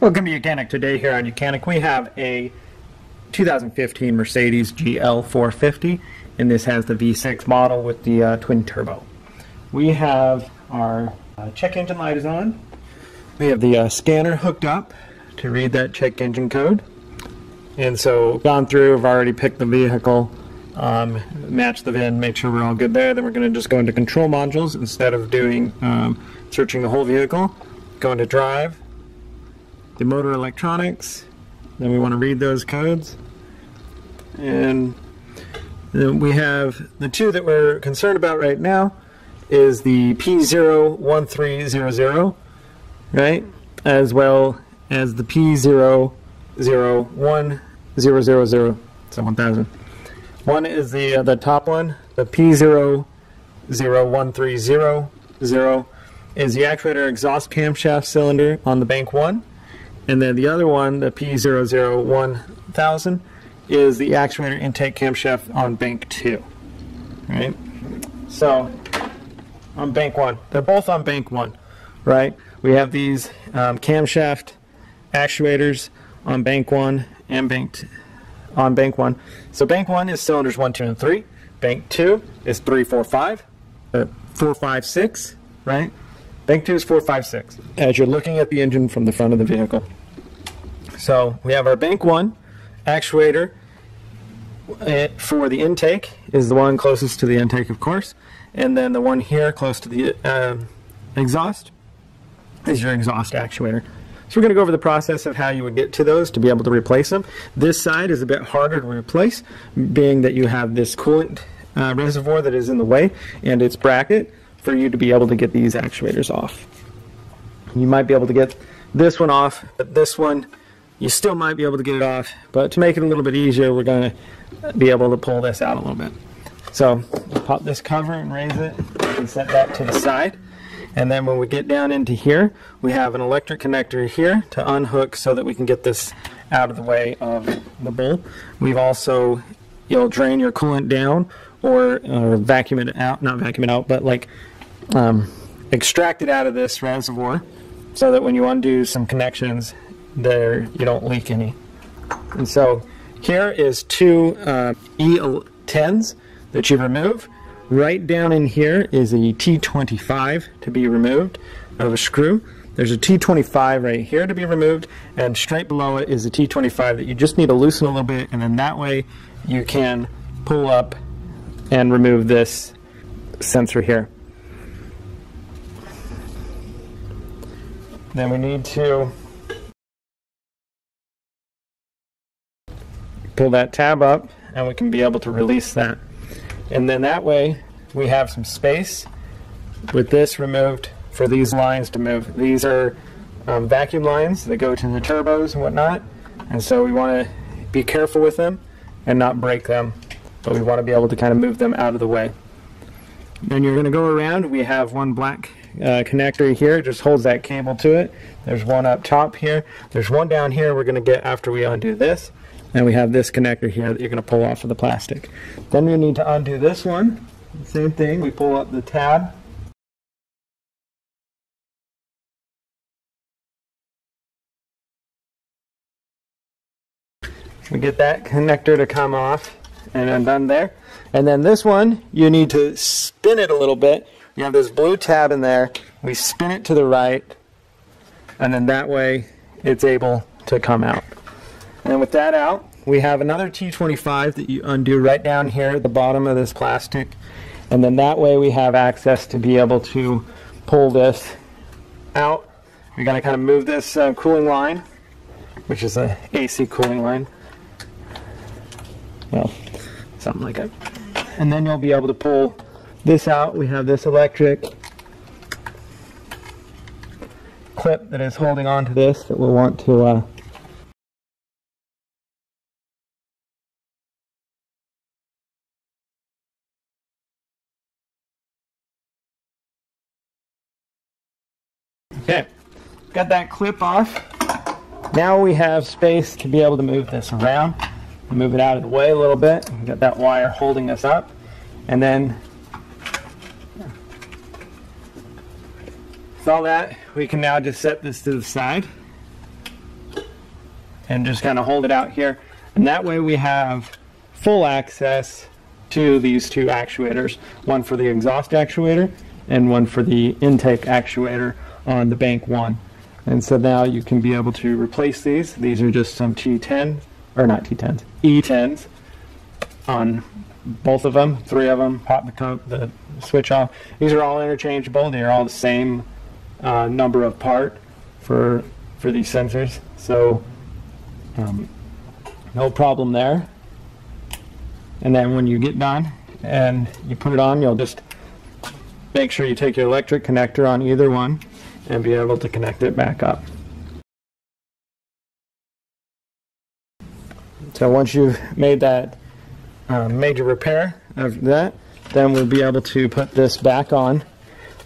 Welcome to YOUCANIC. Today here on YOUCANIC we have a 2015 Mercedes GL 450 and this has the V6 model with the uh, twin turbo. We have our uh, check engine light is on. We have the uh, scanner hooked up to read that check engine code. And so gone through, I've already picked the vehicle, um, matched the VIN, make sure we're all good there. Then we're going to just go into control modules instead of doing um, searching the whole vehicle. Go into drive, the motor electronics. Then we want to read those codes. And then we have the two that we're concerned about right now is the P01300, right? As well as the P001000, so 1000. One is the uh, the top one, the P001300 is the actuator exhaust camshaft cylinder on the bank 1. And then the other one, the P001000, is the actuator intake camshaft on bank 2. Right? So, on bank 1. They're both on bank 1, right? We have these um, camshaft actuators on bank 1 and bank t- on bank 1. So bank 1 is cylinders 1, 2, and 3. Bank 2 is 3, 4, 5. Uh, 4, 5, 6, right? Bank 2 is four, five, six. As you're looking at the engine from the front of the vehicle. So we have our bank 1 actuator for the intake is the one closest to the intake, of course. And then the one here close to the uh, exhaust is your exhaust actuator. So we're going to go over the process of how you would get to those to be able to replace them. This side is a bit harder to replace, being that you have this coolant uh, reservoir that is in the way and its bracket for you to be able to get these actuators off. You might be able to get this one off, but this one you still might be able to get it off. But to make it a little bit easier, we're going to be able to pull this out a little bit. So pop this cover and raise it and set that to the side. And then when we get down into here, we have an electric connector here to unhook so that we can get this out of the way of the bowl. We've also, you'll drain your coolant down or, or vacuum it out, not vacuum it out, but like um, extract it out of this reservoir so that when you undo some connections, there you don't leak any. And so here is two uh, E10s that you remove. Right down in here is a T25 to be removed of a screw. There's a T25 right here to be removed, and straight below it is a T25 that you just need to loosen a little bit, and then that way you can pull up and remove this sensor here. Then we need to pull that tab up and we can be able to release that. And then that way we have some space with this removed for these lines to move. These are um, vacuum lines that go to the turbos and whatnot. And so we want to be careful with them and not break them. But we want to be able to kind of move them out of the way. Then you're going to go around. We have one black uh, connector here. It just holds that cable to it. There's one up top here. There's one down here we're going to get after we undo this. And we have this connector here that you're going to pull off of the plastic. Then we need to undo this one. Same thing, we pull up the tab. We get that connector to come off and undone there. And then this one, you need to spin it a little bit. You have this blue tab in there. We spin it to the right, and then that way it's able to come out. And with that out, we have another T25 that you undo right down here at the bottom of this plastic. And then that way we have access to be able to pull this out. We're to kind of move this uh, cooling line, which is a AC cooling line. Well, something like that. And then you'll be able to pull this out. We have this electric clip that is holding on to this that we'll want to uh, Okay, got that clip off. Now we have space to be able to move this around, move it out of the way a little bit. We've got that wire holding us up. And then, with all that, we can now just set this to the side. and just kind of hold it out here. And that way we have full access to these two actuators, one for the exhaust actuator and one for the intake actuator on the bank one. And so now you can be able to replace these. These are just some T10s, or not T10s, E10s on both of them, three of them, pop the, co- the switch off. These are all interchangeable. They are all the same uh, number of part for for these sensors. So um, no problem there. And then when you get done and you put it on, you'll just make sure you take your electric connector on either one and be able to connect it back up. So once you've made that uh, major repair of that, then we'll be able to put this back on.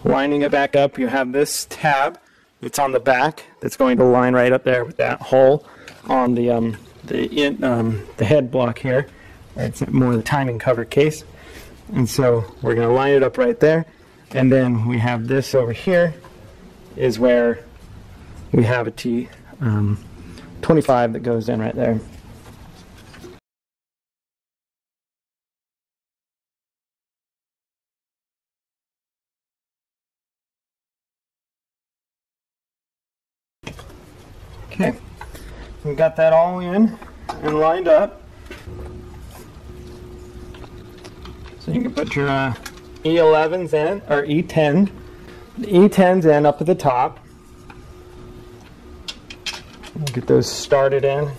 Lining it back up, you have this tab that's on the back that's going to line right up there with that hole on the um, the in, um, the head block here. It's more the timing cover case, and so we're going to line it up right there. And then we have this over here is where we have a T um, 25 that goes in right there. Okay, we got that all in and lined up. So you can put your uh, E11s in, or E10. The E10s in up at the top. Get those started in.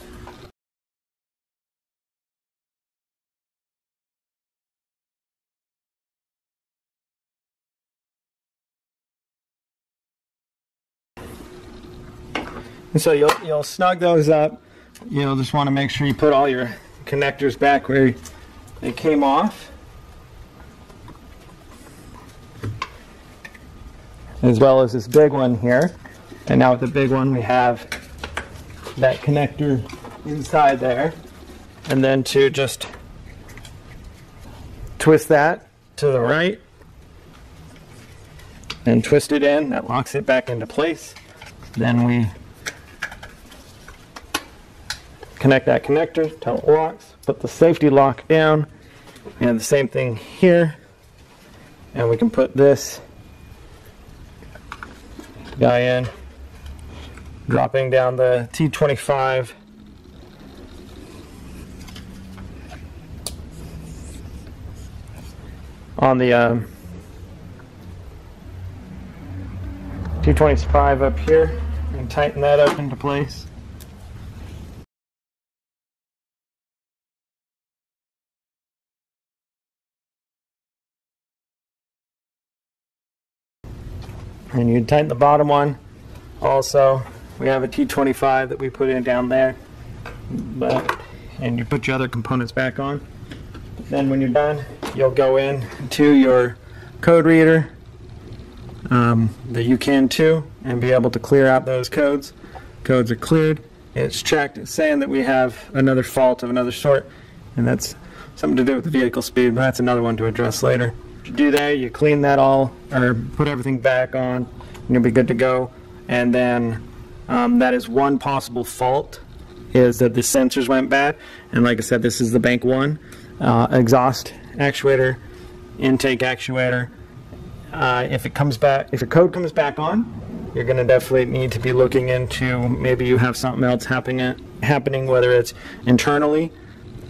And so you'll, you'll snug those up. You'll just want to make sure you put all your connectors back where they came off. As well as this big one here. And now with the big one we have that connector inside there. And then to just twist that to the right and twist it in. That locks it back into place. Then we connect that connector till it locks, put the safety lock down, and the same thing here. And we can put this guy in, dropping down the T25 on the um, T25 up here. And tighten that up into place. And you tighten the bottom one. Also we have a T25 that we put in down there. But and you put your other components back on. Then when you're done you'll go in to your code reader um, the UCAN 2 and be able to clear out those codes. Codes are cleared. It's checked it's saying that we have another fault of another sort and that's something to do with the vehicle speed but that's another one to address later do that, you clean that all, or put everything back on, and you'll be good to go. And then um, that is one possible fault, is that the sensors went bad. And like I said, this is the bank one uh, exhaust actuator, intake actuator. Uh, if it comes back, if your code comes back on, you're going to definitely need to be looking into maybe you have something else happening, happening whether it's internally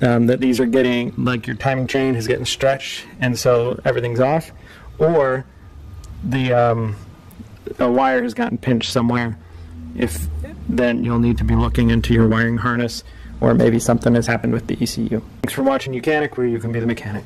um, that these are getting like your timing chain is getting stretched and so everything's off or the um, a wire has gotten pinched somewhere if then you'll need to be looking into your wiring harness or maybe something has happened with the ECU. Thanks for watching Mechanic where you can be the mechanic.